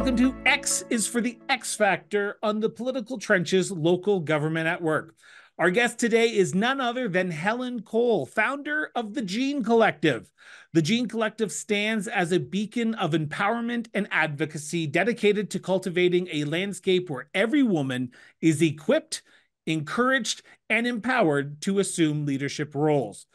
Welcome to X is for the X Factor on the Political Trenches Local Government at Work. Our guest today is none other than Helen Cole, founder of the Jean Collective. The Jean Collective stands as a beacon of empowerment and advocacy dedicated to cultivating a landscape where every woman is equipped, encouraged, and empowered to assume leadership roles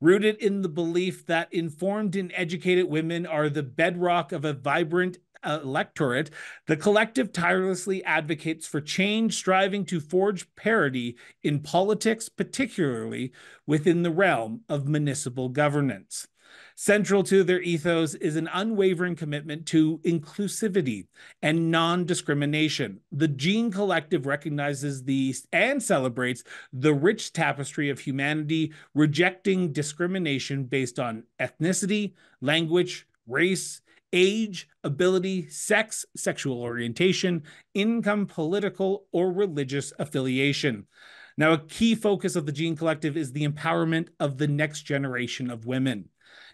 rooted in the belief that informed and educated women are the bedrock of a vibrant electorate, the collective tirelessly advocates for change, striving to forge parity in politics, particularly within the realm of municipal governance. Central to their ethos is an unwavering commitment to inclusivity and non discrimination. The Jean Collective recognizes these and celebrates the rich tapestry of humanity, rejecting discrimination based on ethnicity, language, race, age, ability, sex, sexual orientation, income, political, or religious affiliation. Now, a key focus of the Jean Collective is the empowerment of the next generation of women.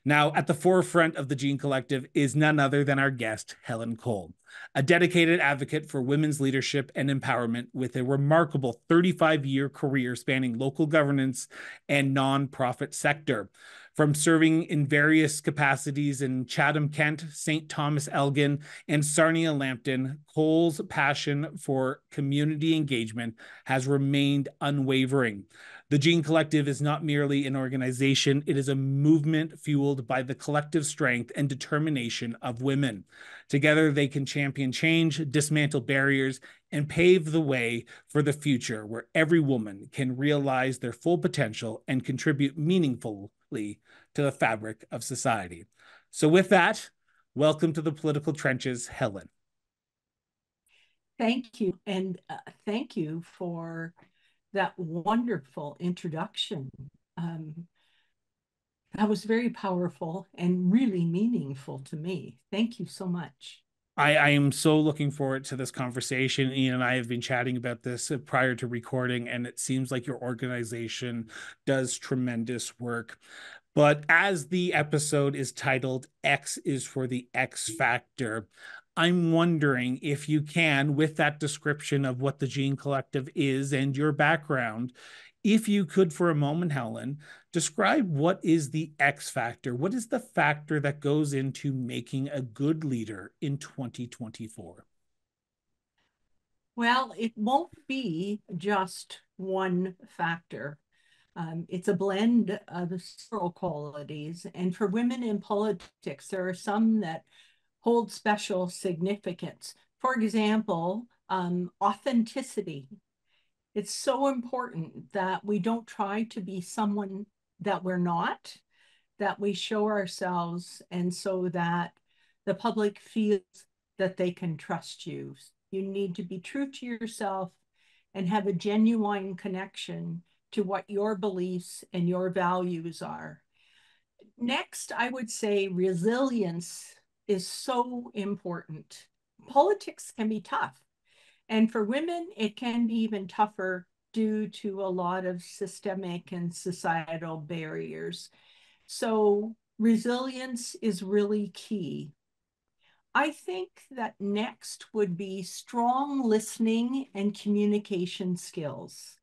Now, at the forefront of the Jean Collective is none other than our guest, Helen Cole, a dedicated advocate for women's leadership and empowerment with a remarkable 35 year career spanning local governance and nonprofit sector from serving in various capacities in Chatham, Kent, St. Thomas Elgin, and Sarnia Lambton, Cole's passion for community engagement has remained unwavering. The Jean Collective is not merely an organization, it is a movement fueled by the collective strength and determination of women. Together, they can champion change, dismantle barriers, and pave the way for the future where every woman can realize their full potential and contribute to the fabric of society. So, with that, welcome to the political trenches, Helen. Thank you. And uh, thank you for that wonderful introduction. Um, that was very powerful and really meaningful to me. Thank you so much. I, I am so looking forward to this conversation. Ian and I have been chatting about this uh, prior to recording, and it seems like your organization does tremendous work. But as the episode is titled X is for the X Factor, I'm wondering if you can, with that description of what the Jean Collective is and your background, if you could for a moment, Helen, describe what is the X factor? What is the factor that goes into making a good leader in 2024? Well, it won't be just one factor. Um, it's a blend of several qualities. And for women in politics, there are some that hold special significance. For example, um, authenticity it's so important that we don't try to be someone that we're not, that we show ourselves, and so that the public feels that they can trust you. You need to be true to yourself and have a genuine connection to what your beliefs and your values are. Next, I would say resilience is so important. Politics can be tough. And for women, it can be even tougher due to a lot of systemic and societal barriers. So resilience is really key. I think that next would be strong listening and communication skills.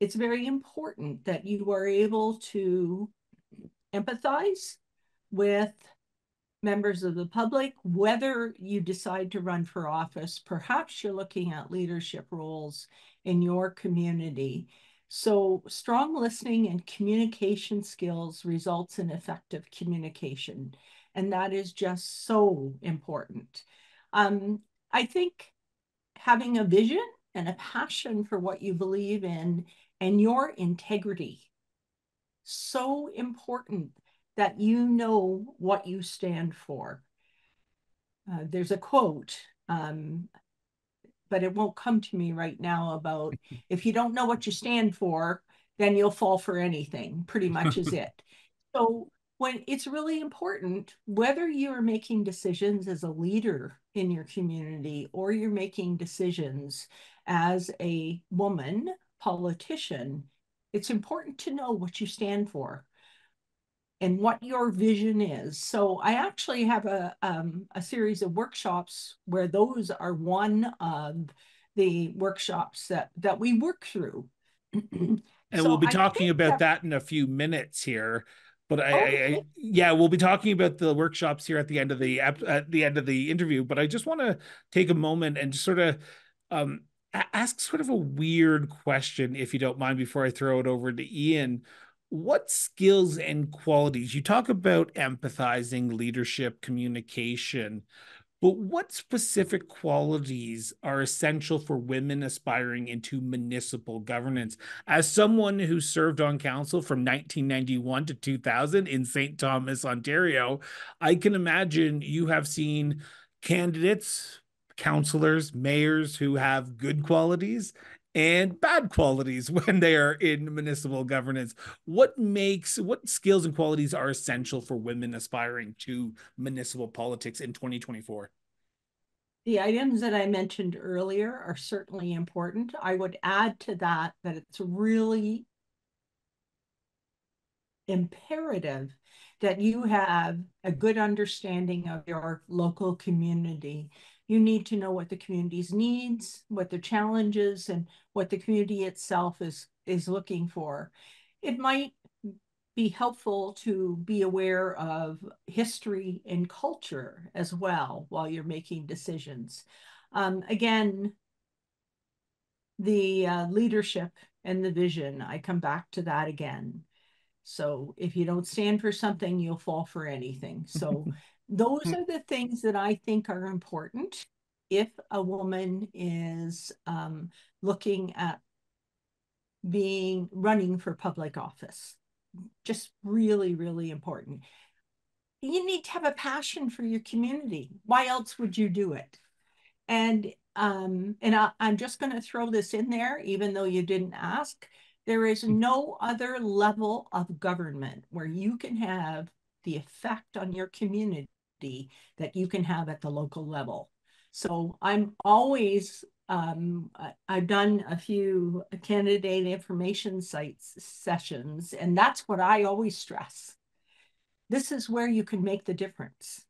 It's very important that you are able to empathize with members of the public, whether you decide to run for office, perhaps you're looking at leadership roles in your community. So strong listening and communication skills results in effective communication. And that is just so important. Um, I think having a vision and a passion for what you believe in and your integrity, so important that you know what you stand for. Uh, there's a quote, um, but it won't come to me right now about if you don't know what you stand for, then you'll fall for anything, pretty much is it. So when it's really important, whether you're making decisions as a leader in your community or you're making decisions as a woman politician, it's important to know what you stand for and what your vision is. So I actually have a um, a series of workshops where those are one of the workshops that that we work through. and so we'll be talking about that... that in a few minutes here. But I, okay. I, yeah, we'll be talking about the workshops here at the end of the at the end of the interview. But I just want to take a moment and just sort of um, ask sort of a weird question, if you don't mind, before I throw it over to Ian what skills and qualities you talk about empathizing leadership communication but what specific qualities are essential for women aspiring into municipal governance? As someone who served on council from 1991 to 2000 in St Thomas Ontario i can imagine you have seen candidates councillors mayors who have good qualities and bad qualities when they are in municipal governance. What makes what skills and qualities are essential for women aspiring to municipal politics in 2024? The items that I mentioned earlier are certainly important. I would add to that that it's really imperative that you have a good understanding of your local community you need to know what the community's needs, what the challenges, and what the community itself is, is looking for. It might be helpful to be aware of history and culture as well while you're making decisions. Um, again, the uh, leadership and the vision, I come back to that again. So if you don't stand for something, you'll fall for anything. So those are the things that I think are important if a woman is um, looking at being running for public office. Just really, really important. You need to have a passion for your community. Why else would you do it? And um, and I, I'm just going to throw this in there, even though you didn't ask. There is no other level of government where you can have the effect on your community that you can have at the local level. So I'm always, um, I've done a few candidate information sites sessions, and that's what I always stress. This is where you can make the difference.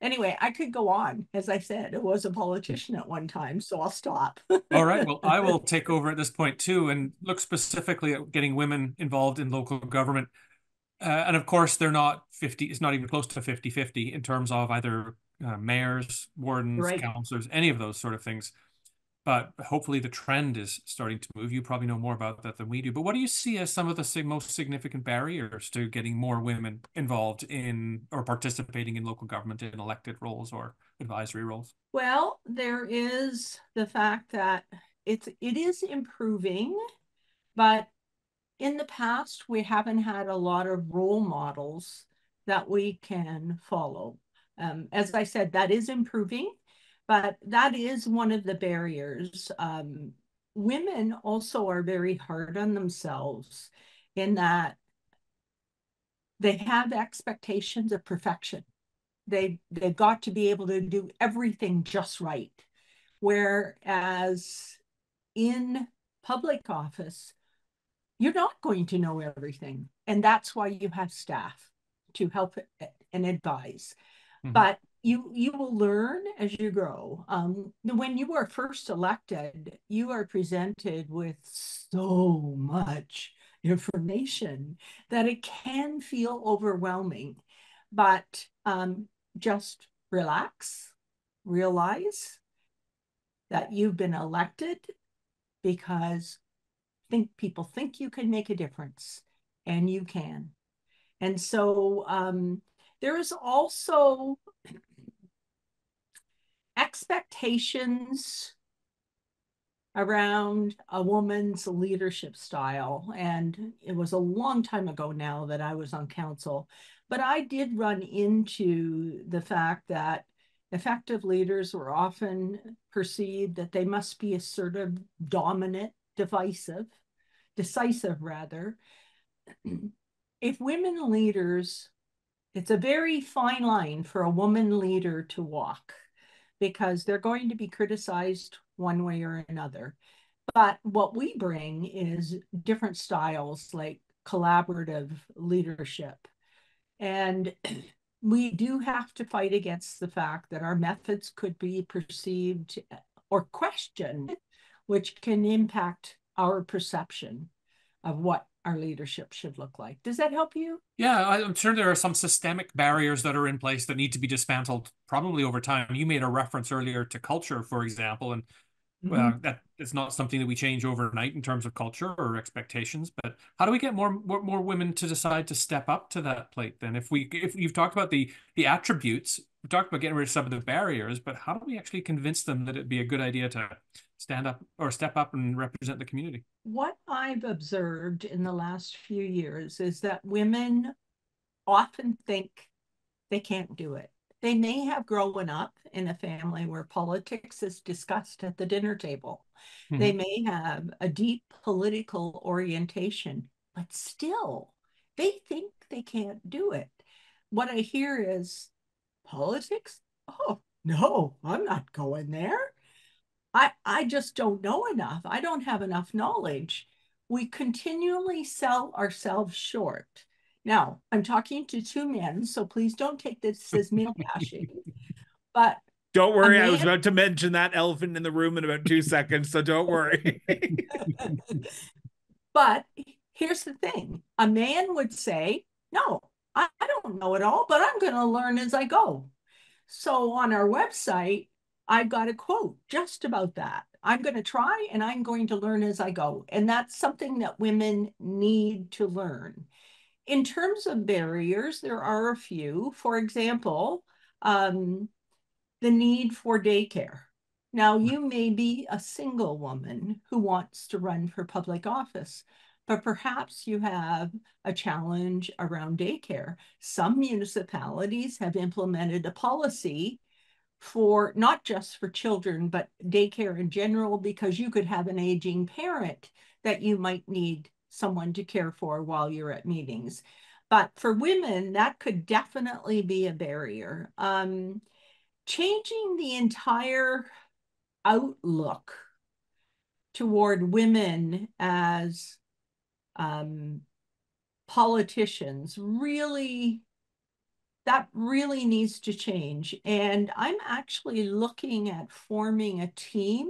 Anyway, I could go on. As I said, I was a politician at one time, so I'll stop. All right. Well, I will take over at this point too and look specifically at getting women involved in local government. Uh, and of course, they're not 50, it's not even close to 50 50 in terms of either uh, mayors, wardens, right. councillors, any of those sort of things. But hopefully the trend is starting to move. You probably know more about that than we do. But what do you see as some of the most significant barriers to getting more women involved in or participating in local government in elected roles or advisory roles? Well, there is the fact that it's it is improving, but in the past, we haven't had a lot of role models that we can follow. Um, as I said, that is improving, but that is one of the barriers. Um, women also are very hard on themselves in that they have expectations of perfection. They they've got to be able to do everything just right. Whereas in public office, you're not going to know everything. And that's why you have staff to help and advise. Mm-hmm. But you you will learn as you grow. Um, when you are first elected, you are presented with so much information that it can feel overwhelming. But um, just relax, realize that you've been elected because think people think you can make a difference and you can. And so um, there is also expectations around a woman's leadership style and it was a long time ago now that i was on council but i did run into the fact that effective leaders were often perceived that they must be assertive dominant divisive decisive rather, mm. if women leaders, it's a very fine line for a woman leader to walk because they're going to be criticized one way or another. But what we bring is different styles like collaborative leadership. And we do have to fight against the fact that our methods could be perceived or questioned, which can impact our perception of what our leadership should look like. Does that help you? Yeah, I'm sure there are some systemic barriers that are in place that need to be dismantled probably over time. You made a reference earlier to culture, for example, and well, mm-hmm. that is not something that we change overnight in terms of culture or expectations. But how do we get more, more more women to decide to step up to that plate? Then, if we if you've talked about the the attributes, we talked about getting rid of some of the barriers, but how do we actually convince them that it'd be a good idea to stand up or step up and represent the community? What I've observed in the last few years is that women often think they can't do it. They may have grown up in a family where politics is discussed at the dinner table. Mm-hmm. They may have a deep political orientation, but still they think they can't do it. What I hear is politics? Oh, no, I'm not going there. I, I just don't know enough. I don't have enough knowledge. We continually sell ourselves short. Now, I'm talking to two men, so please don't take this as male bashing. But don't worry, man... I was about to mention that elephant in the room in about two seconds, so don't worry. but here's the thing a man would say, No, I, I don't know it all, but I'm going to learn as I go. So on our website, I've got a quote just about that. I'm going to try and I'm going to learn as I go. And that's something that women need to learn. In terms of barriers, there are a few. For example, um, the need for daycare. Now, you may be a single woman who wants to run for public office, but perhaps you have a challenge around daycare. Some municipalities have implemented a policy for not just for children, but daycare in general, because you could have an aging parent that you might need someone to care for while you're at meetings. But for women, that could definitely be a barrier. Um, changing the entire outlook toward women as um, politicians really that really needs to change and i'm actually looking at forming a team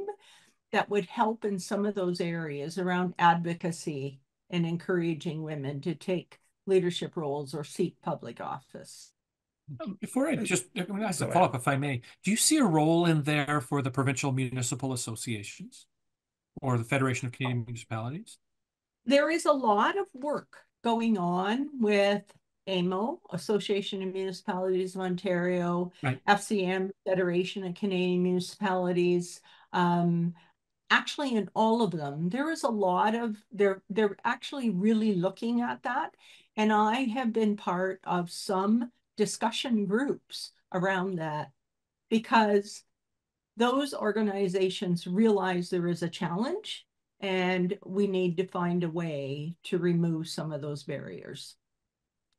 that would help in some of those areas around advocacy and encouraging women to take leadership roles or seek public office. Um, before I just I'm ask a follow up, if I may, do you see a role in there for the provincial municipal associations or the Federation of Canadian Municipalities? There is a lot of work going on with AMO, Association of Municipalities of Ontario, right. FCM, Federation of Canadian Municipalities. Um, actually in all of them there is a lot of they're they're actually really looking at that and i have been part of some discussion groups around that because those organizations realize there is a challenge and we need to find a way to remove some of those barriers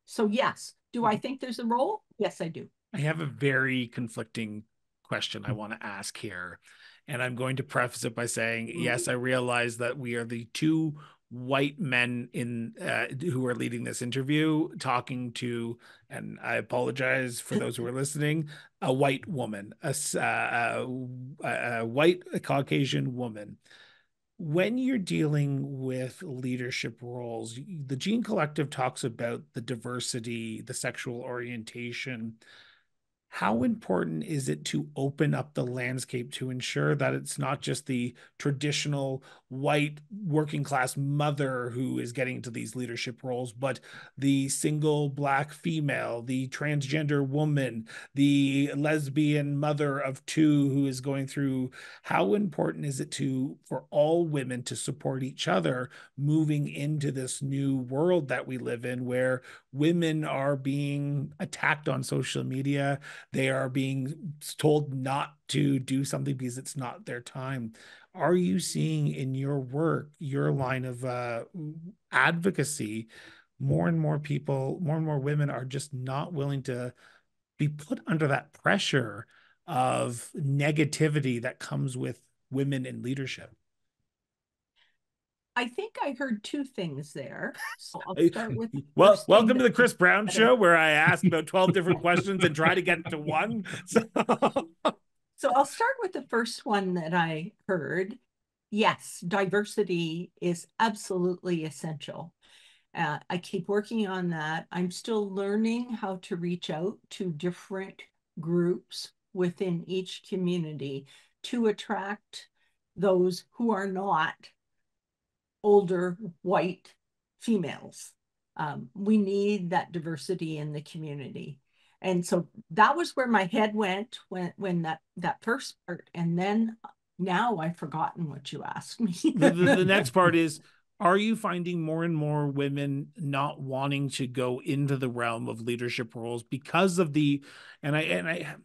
so yes. Do i think there's a role? Yes i do. I have a very conflicting question i want to ask here and I'm going to preface it by saying, mm-hmm. yes, I realize that we are the two white men in uh, who are leading this interview talking to and i apologize for those who are listening a white woman a, uh, a, a white caucasian woman when you're dealing with leadership roles the Jean Collective talks about the diversity the sexual orientation. How important is it to open up the landscape to ensure that it's not just the traditional white working class mother who is getting into these leadership roles, but the single black female, the transgender woman, the lesbian mother of two who is going through? How important is it to for all women to support each other moving into this new world that we live in where women are being attacked on social media? they are being told not to do something because it's not their time are you seeing in your work your line of uh, advocacy more and more people more and more women are just not willing to be put under that pressure of negativity that comes with women in leadership I think I heard two things there. So I'll start with well, welcome to the Chris Brown show where I ask about 12 different questions and try to get to one. So... so I'll start with the first one that I heard. Yes, diversity is absolutely essential. Uh, I keep working on that. I'm still learning how to reach out to different groups within each community to attract those who are not older white females. Um, we need that diversity in the community. And so that was where my head went when when that that first part and then now I've forgotten what you asked me. the, the, the next part is are you finding more and more women not wanting to go into the realm of leadership roles because of the and I and I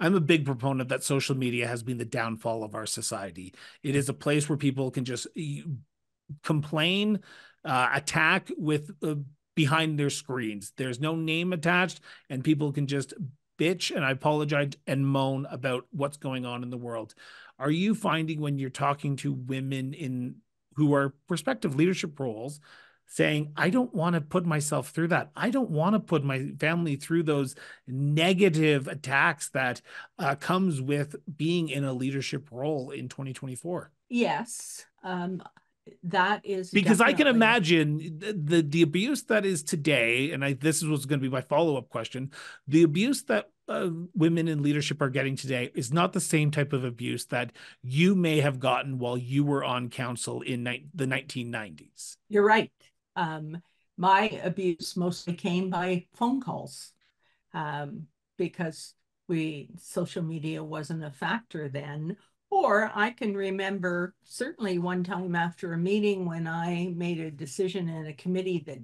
I'm a big proponent that social media has been the downfall of our society. It is a place where people can just complain, uh, attack with uh, behind their screens. There's no name attached, and people can just bitch and I apologize and moan about what's going on in the world. Are you finding when you're talking to women in who are prospective leadership roles saying, I don't want to put myself through that. I don't want to put my family through those negative attacks that uh, comes with being in a leadership role in 2024. Yes. Um, that is because definitely... I can imagine the, the, the abuse that is today, and I this is what's going to be my follow up question. The abuse that uh, women in leadership are getting today is not the same type of abuse that you may have gotten while you were on council in ni- the 1990s. You're right. Um, my abuse mostly came by phone calls um, because we social media wasn't a factor then or I can remember certainly one time after a meeting when I made a decision in a committee that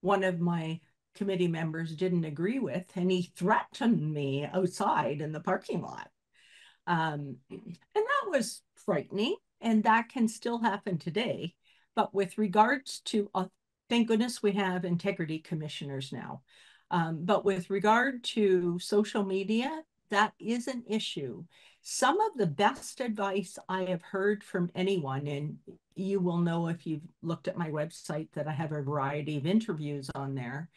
one of my committee members didn't agree with, and he threatened me outside in the parking lot. Um, and that was frightening, and that can still happen today. But with regards to, uh, thank goodness we have integrity commissioners now. Um, but with regard to social media, that is an issue. Some of the best advice I have heard from anyone, and you will know if you've looked at my website that I have a variety of interviews on there.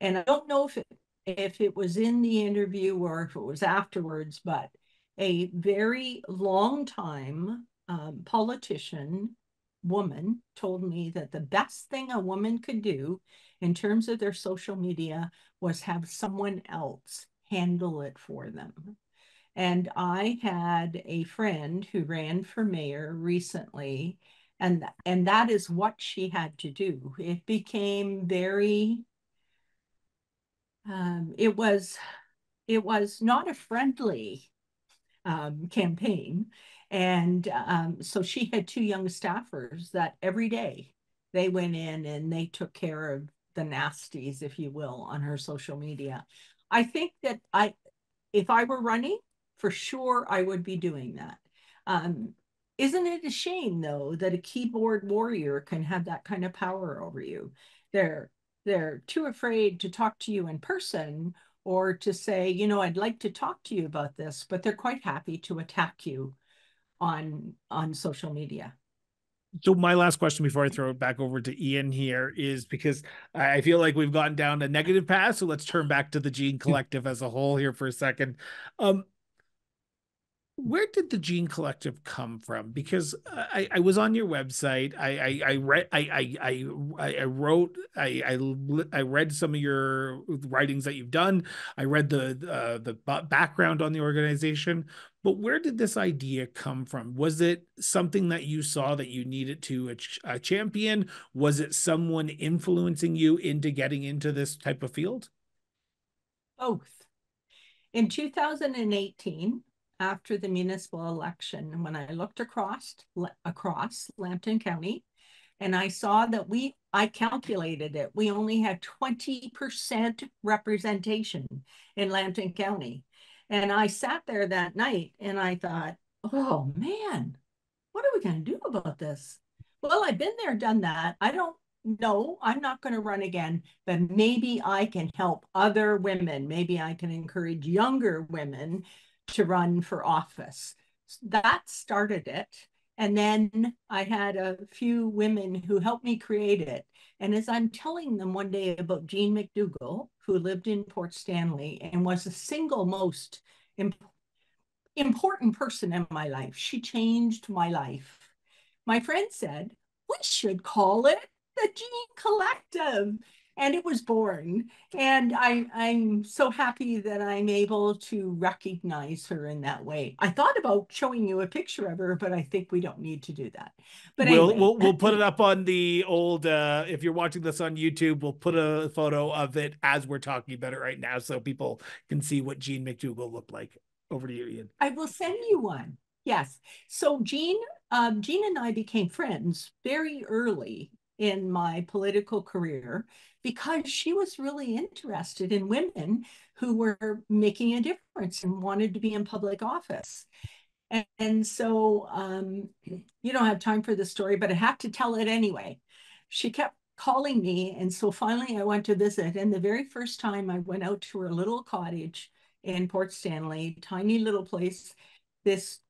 And I don't know if it, if it was in the interview or if it was afterwards, but a very long time um, politician woman told me that the best thing a woman could do in terms of their social media was have someone else handle it for them. And I had a friend who ran for mayor recently, and, and that is what she had to do. It became very, um, it was, it was not a friendly um, campaign. And um, so she had two young staffers that every day they went in and they took care of the nasties, if you will, on her social media. I think that I, if I were running, for sure I would be doing that. Um, isn't it a shame though that a keyboard warrior can have that kind of power over you? They're they're too afraid to talk to you in person or to say, you know, I'd like to talk to you about this, but they're quite happy to attack you on on social media. So my last question before I throw it back over to Ian here is because I feel like we've gotten down a negative path. So let's turn back to the Jean Collective as a whole here for a second. Um, where did the Jean Collective come from? Because I, I was on your website. I I, I read I I I, I wrote I, I I read some of your writings that you've done. I read the uh, the background on the organization. But where did this idea come from? Was it something that you saw that you needed to a, a uh, champion? Was it someone influencing you into getting into this type of field? Both. In 2018, after the municipal election when I looked across across Lambton County and I saw that we I calculated it we only had 20% representation in Lambton County and I sat there that night and I thought oh man what are we going to do about this well I've been there done that I don't know I'm not going to run again but maybe I can help other women maybe I can encourage younger women to run for office. That started it. And then I had a few women who helped me create it. And as I'm telling them one day about Jean McDougall, who lived in Port Stanley and was the single most imp important person in my life, she changed my life. My friend said, we should call it the Jean Collective and it was born. And I, I'm so happy that I'm able to recognize her in that way. I thought about showing you a picture of her, but I think we don't need to do that. But we'll anyway. we'll, we'll put it up on the old. Uh, if you're watching this on YouTube, we'll put a photo of it as we're talking about it right now, so people can see what Jean McDougall looked like. Over to you, Ian. I will send you one. Yes. So Jean, um, Jean and I became friends very early in my political career because she was really interested in women who were making a difference and wanted to be in public office. And, and so um, you don't have time for the story, but I have to tell it anyway. She kept calling me. And so finally I went to visit. And the very first time I went out to her little cottage in Port Stanley, tiny little place, this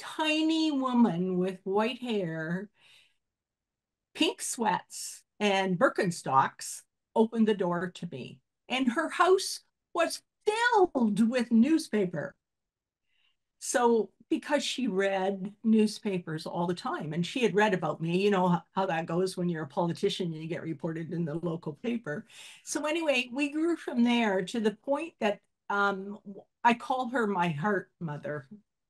tiny woman with white hair, pink sweats, and Birkenstocks opened the door to me. And her house was filled with newspaper. So, because she read newspapers all the time and she had read about me, you know how that goes when you're a politician and you get reported in the local paper. So, anyway, we grew from there to the point that um, I call her my heart mother.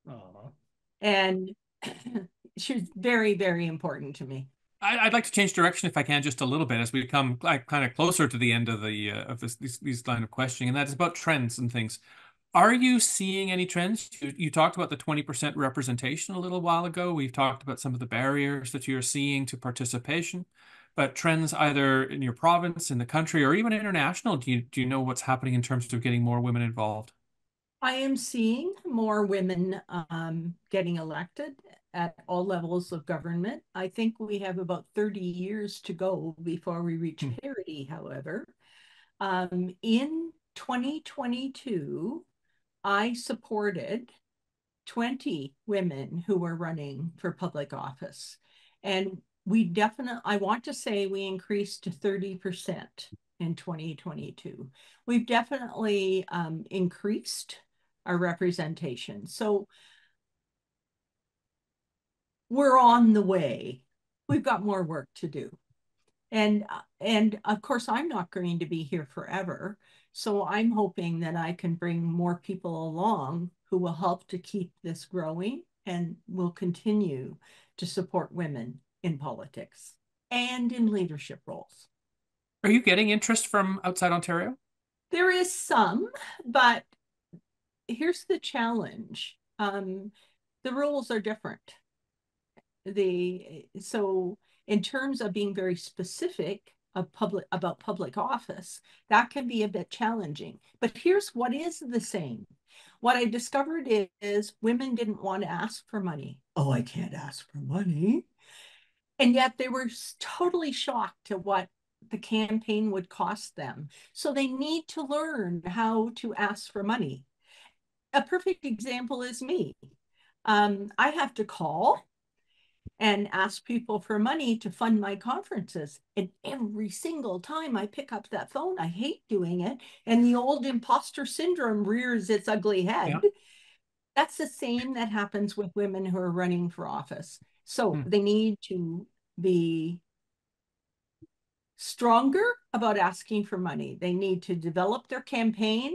Aww. And she was very, very important to me. I'd like to change direction if I can just a little bit as we come like, kind of closer to the end of the uh, of this these, these line of questioning, and that is about trends and things. Are you seeing any trends? You, you talked about the 20% representation a little while ago. We've talked about some of the barriers that you're seeing to participation, but trends either in your province, in the country, or even international. Do you do you know what's happening in terms of getting more women involved? I am seeing more women um, getting elected at all levels of government. I think we have about 30 years to go before we reach hmm. parity, however. Um, in 2022, I supported 20 women who were running for public office. And we definitely, I want to say we increased to 30% in 2022. We've definitely um, increased our representation. So we're on the way. We've got more work to do. And, and of course, I'm not going to be here forever. So I'm hoping that I can bring more people along who will help to keep this growing and will continue to support women in politics and in leadership roles. Are you getting interest from outside Ontario? There is some, but here's the challenge. Um, the rules are different the so in terms of being very specific of public about public office, that can be a bit challenging. But here's what is the same. What I discovered is, is women didn't want to ask for money. Oh, I can't ask for money. And yet they were totally shocked at what the campaign would cost them. So they need to learn how to ask for money. A perfect example is me. Um, I have to call and ask people for money to fund my conferences. And every single time I pick up that phone, I hate doing it. And the old imposter syndrome rears its ugly head. Yeah. That's the same that happens with women who are running for office. So hmm. they need to be stronger about asking for money. They need to develop their campaign.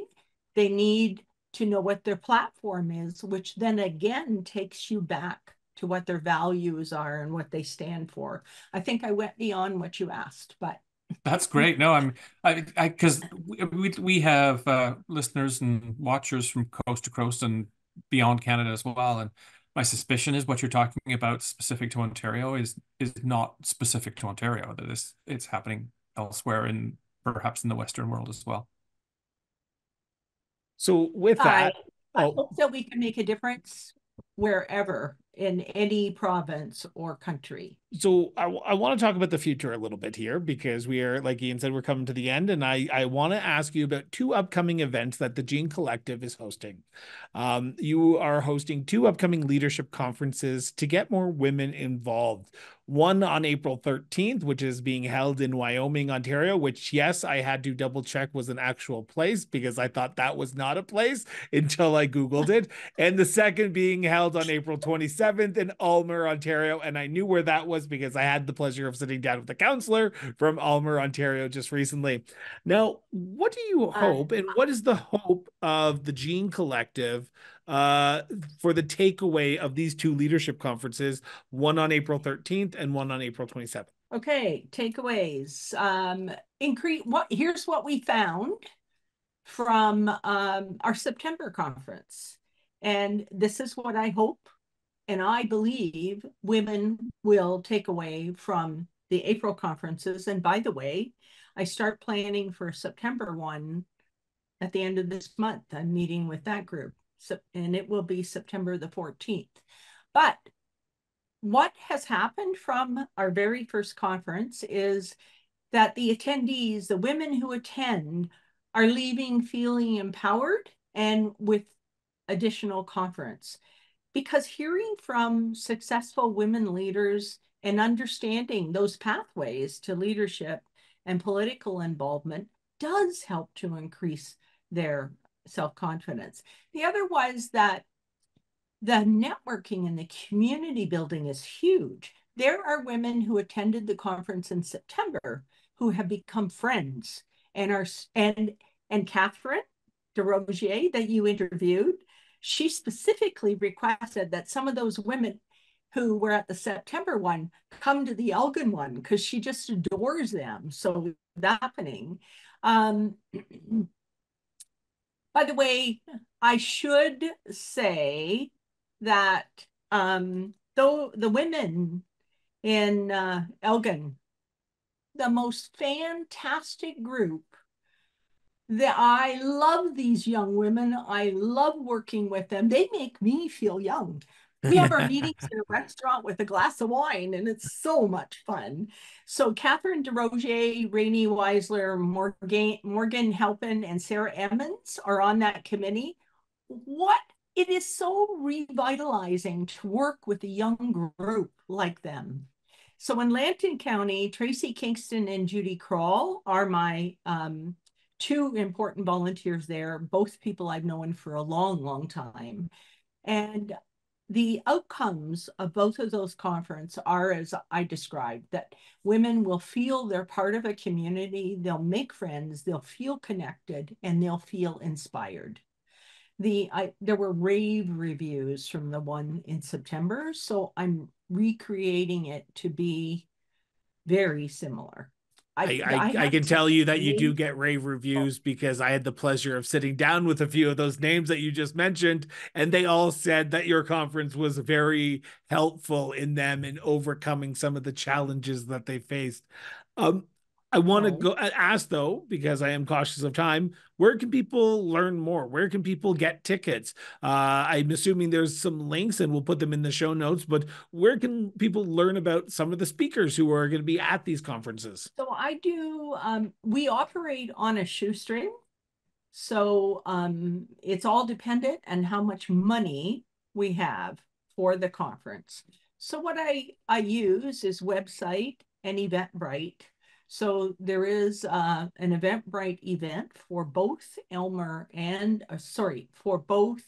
They need to know what their platform is, which then again takes you back to what their values are and what they stand for. I think I went beyond what you asked, but that's great. No, I'm I because we we have uh, listeners and watchers from coast to coast and beyond Canada as well. And my suspicion is what you're talking about specific to Ontario is is not specific to Ontario. That is it's happening elsewhere in perhaps in the Western world as well. So with that, I, I oh. hope that we can make a difference wherever in any province or country. so I, I want to talk about the future a little bit here because we are like ian said we're coming to the end and i i want to ask you about two upcoming events that the Jean Collective is hosting um, you are hosting two upcoming leadership conferences to get more women involved one on April 13th, which is being held in Wyoming, Ontario, which, yes, I had to double check was an actual place because I thought that was not a place until I Googled it. and the second being held on April 27th in Aylmer, Ontario. And I knew where that was because I had the pleasure of sitting down with a counselor from Aylmer, Ontario just recently. Now, what do you hope and what is the hope of the Jean Collective uh, for the takeaway of these two leadership conferences, one on April 13th and one on April 27th. Okay, takeaways. Um, increase what here's what we found from um, our September conference. And this is what I hope and I believe women will take away from the April conferences. And by the way, I start planning for September one at the end of this month. I'm meeting with that group and it will be September the 14th. But what has happened from our very first conference is that the attendees, the women who attend, are leaving feeling empowered and with additional conference Because hearing from successful women leaders and understanding those pathways to leadership and political involvement does help to increase their self confidence. The other was that the networking and the community building is huge. There are women who attended the conference in September who have become friends and are and and Catherine DeRogier that you interviewed, she specifically requested that some of those women who were at the September one come to the Elgin one because she just adores them. So that's happening. Um, by the way, I should say that um, though the women in uh, Elgin, the most fantastic group that I love these young women. I love working with them. They make me feel young. We have our meetings in a restaurant with a glass of wine, and it's so much fun. So Catherine DeRogier, Rainey Weisler, Morgan, Morgan Halpin, and Sarah Emmons are on that committee. What it is so revitalizing to work with a young group like them. So in Lambton County, Tracy Kingston and Judy Kroll are my um, two important volunteers there, both people I've known for a long, long time. And the outcomes of both of those conferences are as I described that women will feel they're part of a community, they'll make friends, they'll feel connected, and they'll feel inspired. The I, there were rave reviews from the one in September, so I'm recreating it to be very similar. I, I, I, can tell you that you do get rave reviews because I had the pleasure of sitting down with a few of those names that you just mentioned, and they all said that your conference was very helpful in them in overcoming some of the challenges that they faced. Um, I want to go ask though, because I am cautious of time. Where can people learn more? Where can people get tickets? Uh, I'm assuming there's some links, and we'll put them in the show notes. But where can people learn about some of the speakers who are going to be at these conferences? So I do. Um, we operate on a shoestring, so um, it's all dependent on how much money we have for the conference. So what I I use is website and Eventbrite so there is uh, an Eventbrite event for both Aylmer and, uh, sorry, for both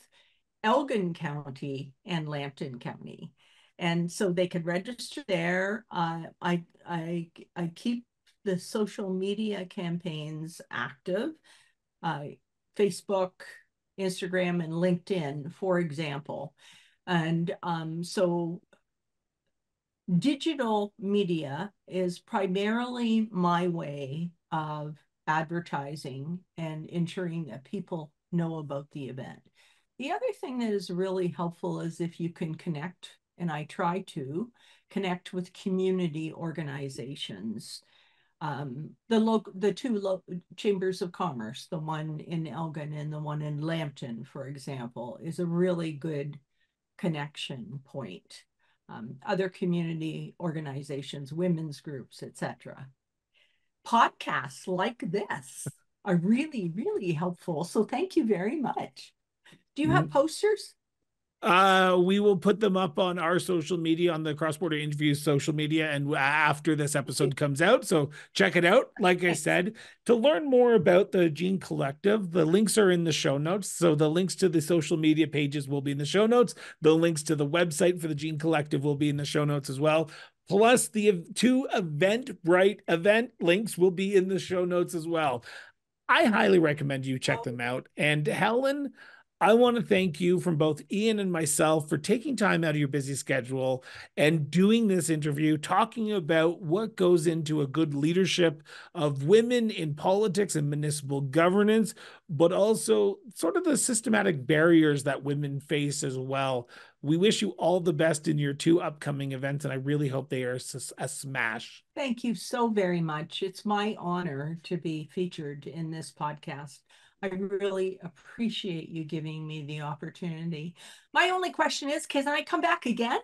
Elgin County and Lambton County. And so they could register there. Uh, I, I, I keep the social media campaigns active. Uh, Facebook, Instagram, and LinkedIn, for example. And um, so digital media is primarily my way of advertising and ensuring that people know about the event. The other thing that is really helpful is if you can connect, and I try to connect with community organizations. Um, the local, the two chambers of commerce, the one in Elgin and the one in Lambton, for example, is a really good connection point. Um, other community organizations, women's groups, etc. Podcasts like this are really, really helpful. So thank you very much. Do you have mm-hmm. posters? Uh, we will put them up on our social media on the cross border interviews social media and after this episode comes out. So check it out. Like I said, to learn more about the Jean Collective, the links are in the show notes. So the links to the social media pages will be in the show notes. The links to the website for the Jean Collective will be in the show notes as well. Plus, the two Eventbrite event links will be in the show notes as well. I highly recommend you check them out. And Helen, I want to thank you from both Ian and myself for taking time out of your busy schedule and doing this interview, talking about what goes into a good leadership of women in politics and municipal governance, but also sort of the systematic barriers that women face as well. We wish you all the best in your two upcoming events, and I really hope they are a smash. Thank you so very much. It's my honor to be featured in this podcast. I really appreciate you giving me the opportunity. My only question is can I come back again?